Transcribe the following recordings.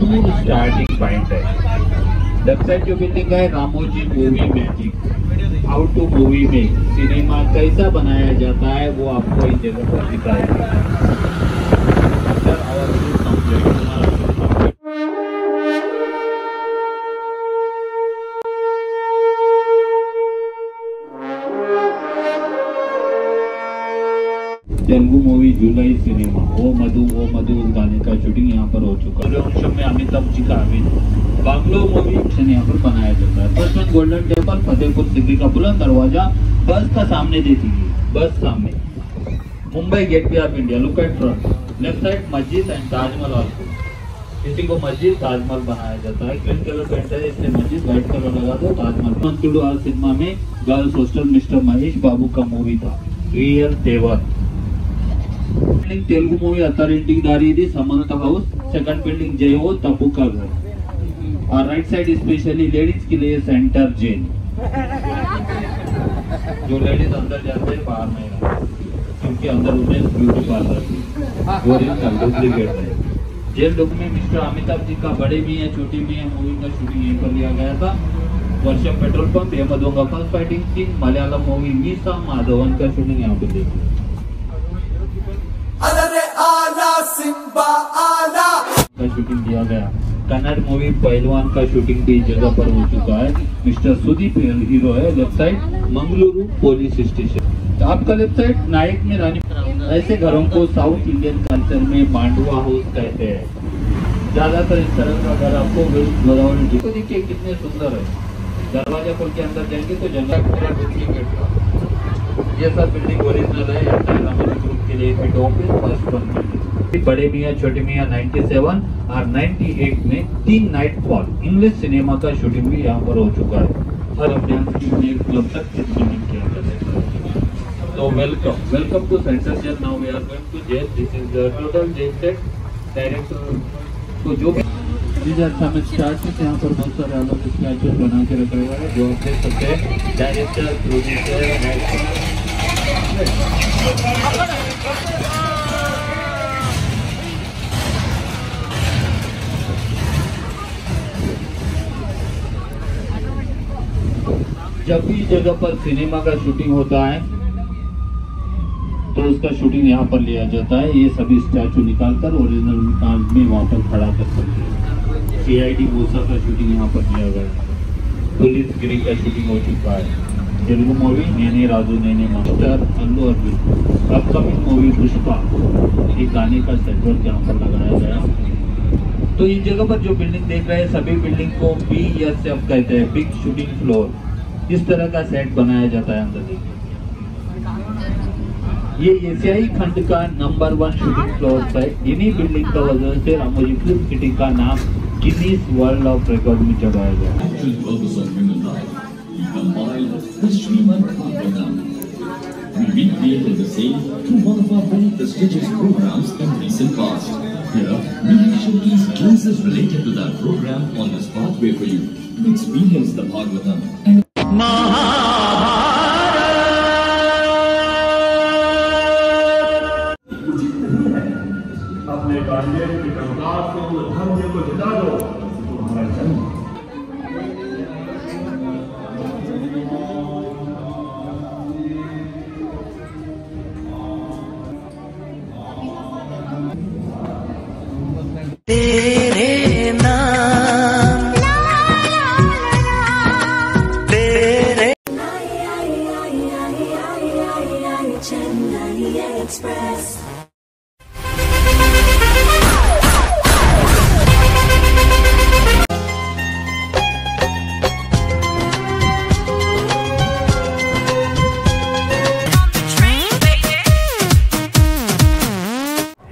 दूर starting point है। Left जो बिल्डिंग है Ramoji movie magic how to movie में सिनेमा कैसा बनाया जाता है, वो आपको इन जगह पर दिखाएगा। तेलुगु मूवी जुलाई सिनेमा, ओ मधु ओ मधु उस गाने का शूटिंग यहाँ पर हो चुका है। अंशम में अमिताभ जी का अमित बांग्लो मूवी एक्शन यहाँ पर बनाया जाता है। First one golden temple Fatehpur Sikri का बुलंद दरवाज़ा बस का सामने देती है बस सामने। Mumbai gateway of India look at front left side मस्जिद एंड ताजमहल किसी को मस्जिद ताजमहल बनाया जाता है। ग्रीन कलर पेंट है इससे मस्जिद व्हाइट कलर लगा दो ताजमहल सिनेमा में girls hostel mister Mahesh Babu का मूवी था। रियल तेवर बिल्डिंग तेलुगु मूवी अथॉरिटी दारी दी समंत हाउस सेकंड बिल्डिंग जे हो तब्बू का घर और राइट साइड स्पेशली लेडीज़ के लिए सेंटर जेल जो लेडीज़ अंदर जाते हैं बाहर नहीं आते क्योंकि अंदर उन्हें ब्यूटी पार्लर वो डुप्लीकेट है जेल लुक में मिस्टर अमिताभ जी का बड़े भी है छोटे भी है मूवी का शूटिंग यहीं पर लिया गया था Varsham petrol pump हेमदोंगा first fighting scene Malayalam movie Meesa Madhavan का शूटिंग यहाँ पे देखी आला, सिम्बा आला। का शूटिंग किया गया। कन्नड़ मूवी पहलवान का शूटिंग भी जगह पर हो चुका है। मिस्टर सुदीप हीरो है। Left side Mangaluru police station आपका लेफ़्ट साइड नायक में रानी ऐसे घरों को साउथ इंडियन कल्चर में मांडवा हाउस कहते हैं। ज़्यादातर इस तरह का घर आपको देखिए कितने सुंदर है? दरवाज़ा खोल के अंदर जाएँगे तो जगह पूरा डुप्लीकेट बिल्डिंग ओरिजिनल है ग्रुप के लिए फ़र्स्ट वन बिल्डिंग बड़े मियाँ छोटे मियाँ 97 और 98 में तीन नाइट फॉल इंग्लिश सिनेमा का शूटिंग भी यहाँ पर हो चुका है। हर क्लब तक इस बिल्डिंग के अंदर है। तो jail now we are going to jail this is the total jail set director तो जो These are some statues यहाँ पर बहुत सारे स्टैचूज बना के रखा हुआ है। जो आप देख सकते हैं डायरेक्टर प्रोड्यूसर जब भी जगह पर सिनेमा का शूटिंग होता है तो उसका शूटिंग यहाँ पर लिया जाता है। ये सभी स्टैचू निकालकर ओरिजिनल में वहाँ पर खड़ा कर सकते हैं। सी आई डी का शूटिंग यहाँ पर लिया गया पुलिस गिरी का शूटिंग हो चुका है। तेलुगु मूवी नेने राजू, नेने मास्टर, Allu Arjun. Upcoming movie Pushpa. ये गाने का सेटवर्क यहाँ पर लगाया गया तो इस जगह पर जो बिल्डिंग देख रहे हैं, सभी बिल्डिंग को बी एस एफ़ कहते हैं. बिग शूटिंग फ्लोर इस तरह का सेट बनाया जाता है अंदर देखिए ये एशियाई खंड का नंबर वन शूटिंग फ्लोर है. इन्हीं बिल्डिंग का वजह से रामोजी फ़िल्म सिटी का नाम गिनीज वर्ल्ड ऑफ़ रिकॉर्ड में चढ़ाया गया है actual purpose of human life. We compiled the Sriman Bhagavatam. We recreated the same through one of our very prestigious programs in recent past. Here, we will showcase glimpses related to that program on this pathway for you to experience the Bhagavatam and अपने गांधीजी की कंकास को धर्म को जिता दो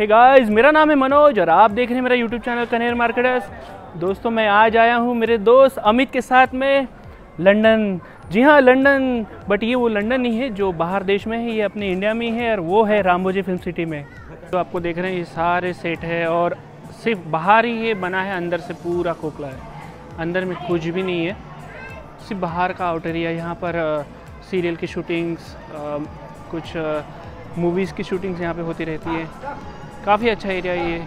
hey guys मेरा नाम है मनोज और आप देख रहे हैं मेरा यूट्यूब चैनल कनेर मार्केटर्स। दोस्तों, मैं आज आया हूँ मेरे दोस्त अमित के साथ में लंदन। जी हाँ लंदन बट ये वो लंदन नहीं है, जो बाहर देश में है, ये अपने इंडिया में ही है और वो है रामोजी फ़िल्म सिटी में। तो आपको देख रहे हैं, ये सारे सेट है और सिर्फ़ बाहर ही ये बना है, अंदर से पूरा खोखला है। अंदर में कुछ भी नहीं है। सिर्फ़ बाहर का आउट एरिया यहाँ पर सीरियल की शूटिंग्स कुछ मूवीज़ की शूटिंग्स यहाँ पे होती रहती है। काफ़ी अच्छा एरिया है ये।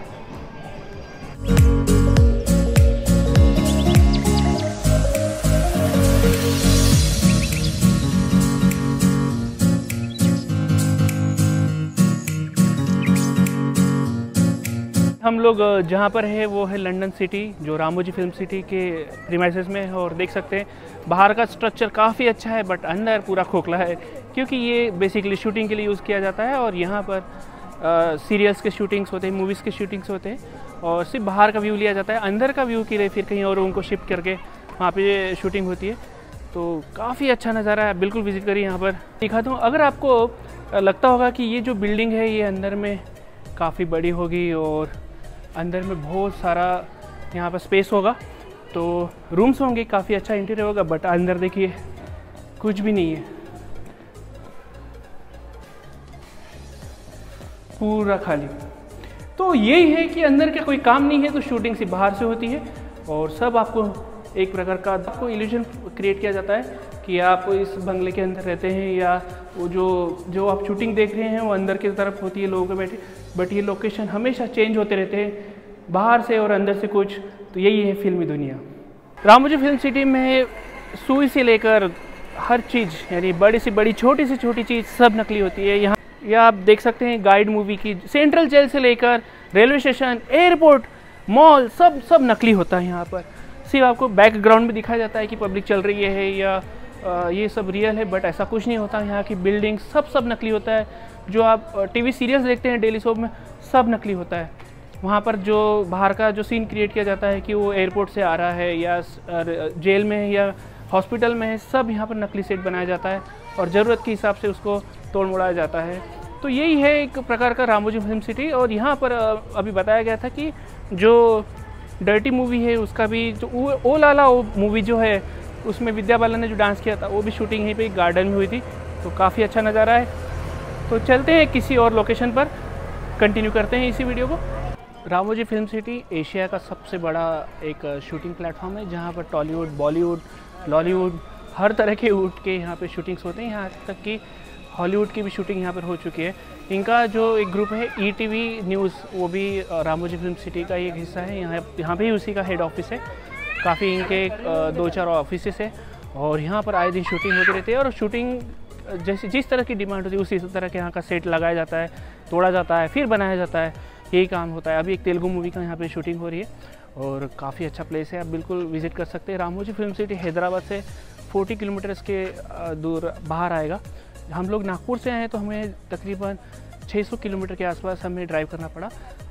हम लोग जहाँ पर है, वो है लंदन सिटी, जो रामोजी फ़िल्म सिटी के प्रीमाइसेस में है, और देख सकते हैं, बाहर का स्ट्रक्चर काफ़ी अच्छा है बट अंदर पूरा खोखला है, क्योंकि ये बेसिकली शूटिंग के लिए यूज़ किया जाता है, और यहाँ पर सीरियल्स के शूटिंग्स होते हैं, मूवीज़ के शूटिंग्स होते हैं और सिर्फ़ बाहर का व्यू लिया जाता है, अंदर का व्यू के लिए फिर कहीं और उनको शिफ्ट करके वहाँ पे शूटिंग होती है। तो काफ़ी अच्छा नज़ारा है, बिल्कुल विज़िट करिए यहाँ पर। दिखाता हूँ, अगर आपको लगता होगा कि ये जो बिल्डिंग है, ये अंदर में काफ़ी बड़ी होगी और अंदर में बहुत सारा यहाँ पर स्पेस होगा तो रूम्स होंगे, काफ़ी अच्छा इंटीरियर होगा, बट अंदर देखिए, कुछ भी नहीं है। पूरा खाली। तो यही है कि अंदर का कोई काम नहीं है तो शूटिंग सिर्फ़ बाहर से होती है। और सब आपको एक प्रकार का आपको इल्यूजन क्रिएट किया जाता है कि आप इस बंगले के अंदर रहते हैं या वो जो जो आप शूटिंग देख रहे हैं, वो अंदर की तरफ़ होती है, लोगों के बैठे। बट ये लोकेशन हमेशा चेंज होते रहते हैं, बाहर से और अंदर से कुछ। तो यही है फिल्मी दुनिया। रामोजी फ़िल्म सिटी में सुई से लेकर हर चीज़, यानी बड़ी से बड़ी, छोटी से छोटी चीज़ सब नकली होती है। यहाँ या आप देख सकते हैं गाइड मूवी की सेंट्रल जेल से लेकर रेलवे स्टेशन एयरपोर्ट मॉल सब सब नकली होता है यहाँ पर। सिर्फ़ आपको बैकग्राउंड में दिखाया जाता है कि पब्लिक चल रही है या ये सब रियल है बट ऐसा कुछ नहीं होता। यहाँ की बिल्डिंग सब सब नकली होता है। जो आप टीवी सीरियल्स देखते हैं डेली सोप में, सब नकली होता है। वहाँ पर जो बाहर का जो सीन क्रिएट किया जाता है कि वो एयरपोर्ट से आ रहा है या जेल में है या हॉस्पिटल में है, सब यहाँ पर नकली सेट बनाया जाता है। और ज़रूरत के हिसाब से उसको तोड़ मोड़ाया जाता है। तो यही है एक प्रकार का रामोजी फ़िल्म सिटी और यहाँ पर अभी बताया गया था कि जो डर्टी मूवी है, उसका भी जो ओ लाला मूवी जो है, उसमें विद्या बालन ने जो डांस किया था, वो भी शूटिंग यहीं पे गार्डन में हुई थी। तो काफ़ी अच्छा नज़ारा है। तो चलते हैं किसी और लोकेशन पर। कंटिन्यू करते हैं इसी वीडियो को। रामोजी फ़िल्म सिटी एशिया का सबसे बड़ा एक शूटिंग प्लेटफॉर्म है, जहाँ पर टॉलीवुड, बॉलीवुड, लॉलीवुड हर तरह के वुड के यहाँ पे शूटिंग्स होते हैं। यहाँ तक कि हॉलीवुड की भी शूटिंग यहाँ पर हो चुकी है। इनका जो एक ग्रुप है ई टी वी न्यूज़ वो भी रामोजी फ़िल्म सिटी का एक हिस्सा है। यहाँ यहाँ पे ही उसी का हेड ऑफ़िस है। काफ़ी इनके दो चार ऑफ़िस है। और यहाँ पर आए दिन शूटिंग होती रहती है और शूटिंग जैसे, जिस तरह की डिमांड होती है, उसी तरह के यहाँ का सेट लगाया जाता है, तोड़ा जाता है, फिर बनाया जाता है। यही काम होता है। अभी एक तेलुगु मूवी का यहाँ पे शूटिंग हो रही है। और काफ़ी अच्छा प्लेस है। आप बिल्कुल विज़िट कर सकते हैं। रामोजी फ़िल्म सिटी हैदराबाद से 40 किलोमीटर्स के दूर बाहर आएगा। हम लोग नागपुर से आए हैं तो हमें तकरीबन 600 किलोमीटर के आसपास हमें ड्राइव करना पड़ा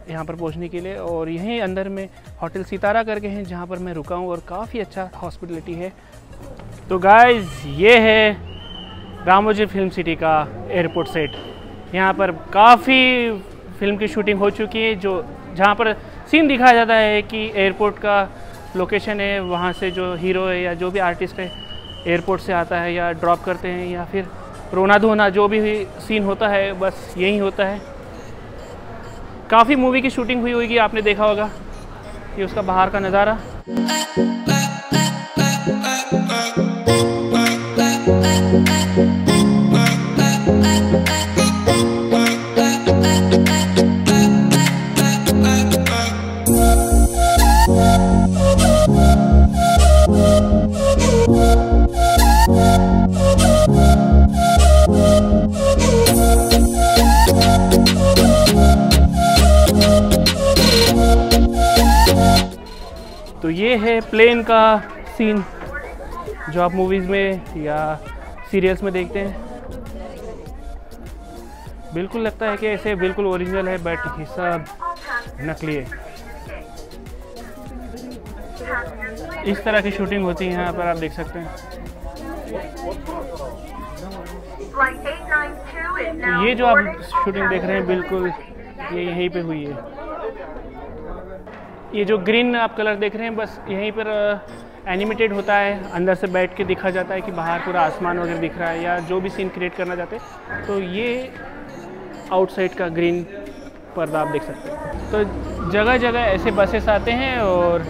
यहाँ पर पहुँचने के लिए और यहीं अंदर में होटल सितारा करके हैं जहाँ पर मैं रुका हूँ और काफ़ी अच्छा हॉस्पिटलिटी है। तो गाइस, ये है रामोजी फ़िल्म सिटी का एयरपोर्ट सेट। यहाँ पर काफ़ी फ़िल्म की शूटिंग हो चुकी है जो, जहाँ पर सीन दिखाया जाता है कि एयरपोर्ट का लोकेशन है, वहाँ से जो हीरो है या जो भी आर्टिस्ट है एयरपोर्ट से आता है या ड्रॉप करते हैं या फिर रोना धोना जो भी सीन होता है, बस यही होता है। काफ़ी मूवी की शूटिंग हुई होगी, आपने देखा होगा। ये उसका बाहर का नज़ारा। तो ये है प्लेन का सीन जो आप मूवीज़ में या सीरियल्स में देखते हैं। बिल्कुल लगता है कि ऐसे बिल्कुल ओरिजिनल है बट ये सब नकली है। इस तरह की शूटिंग होती है, यहाँ पर आप देख सकते हैं। तो ये जो आप शूटिंग देख रहे हैं, बिल्कुल ये यहीं पे हुई है। ये जो ग्रीन आप कलर देख रहे हैं, बस यहीं पर एनिमेटेड होता है। अंदर से बैठ के दिखा जाता है कि बाहर पूरा आसमान वगैरह दिख रहा है या जो भी सीन क्रिएट करना चाहते तो ये आउटसाइड का ग्रीन पर्दा आप देख सकते हैं। तो जगह जगह ऐसे बसेस आते हैं और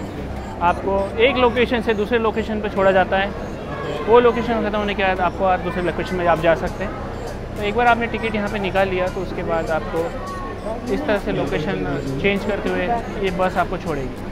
आपको एक लोकेशन से दूसरे लोकेशन पर छोड़ा जाता है। वो लोकेशन ख़त्म होने के बाद आपको और दूसरे लोकेशन में आप जा सकते हैं। तो एक बार आपने टिकट यहाँ पे निकाल लिया तो उसके बाद आपको इस तरह से लोकेशन चेंज करते हुए ये बस आपको छोड़ेगी।